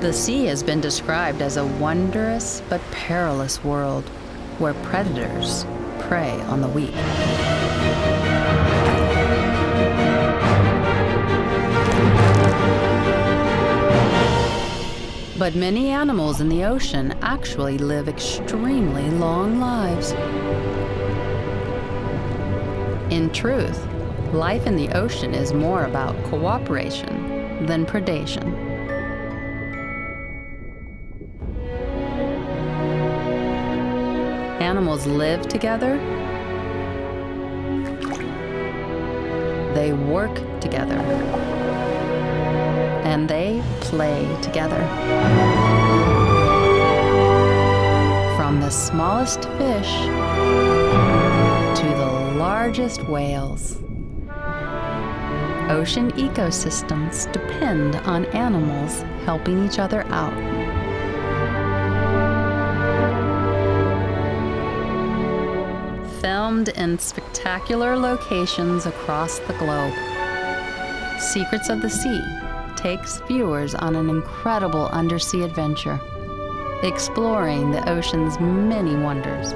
The sea has been described as a wondrous but perilous world where predators prey on the weak. But many animals in the ocean actually live extremely long lives. In truth, life in the ocean is more about cooperation than predation. Animals live together, they work together and they play together. From the smallest fish to the largest whales. Ocean ecosystems depend on animals helping each other out. Filmed in spectacular locations across the globe. Secrets of the Sea takes viewers on an incredible undersea adventure, exploring the ocean's many wonders,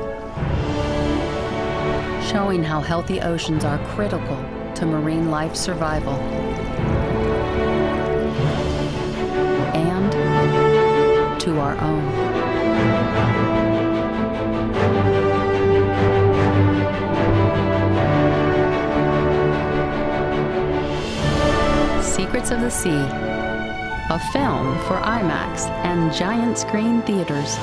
showing how healthy oceans are critical to marine life survival. Secrets of the Sea, a film for IMAX and giant screen theaters.